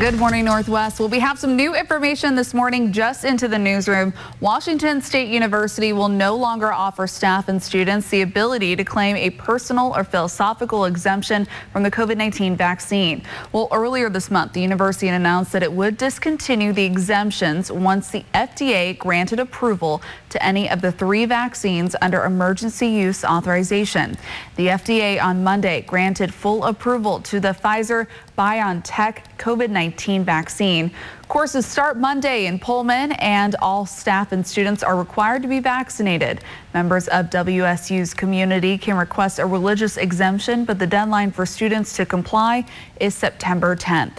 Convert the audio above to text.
Good morning, Northwest. Well, we have some new information this morning just into the newsroom. Washington State University will no longer offer staff and students the ability to claim a personal or philosophical exemption from the COVID-19 vaccine. Well, earlier this month, the university announced that it would discontinue the exemptions once the FDA granted approval to any of the three vaccines under emergency use authorization. The FDA on Monday granted full approval to the Pfizer BioNTech COVID-19 vaccine. Courses start Monday in Pullman and all staff and students are required to be vaccinated. Members of WSU's community can request a religious exemption, but the deadline for students to comply is September 10th.